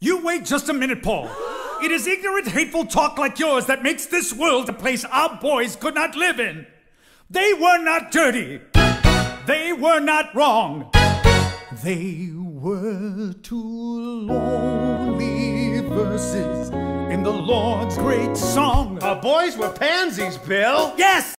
You wait just a minute, Paul. It is ignorant, hateful talk like yours that makes this world a place our boys could not live in. They were not dirty. They were not wrong. They were two lonely verses in the Lord's great song. Our boys were pansies, Bill. Yes!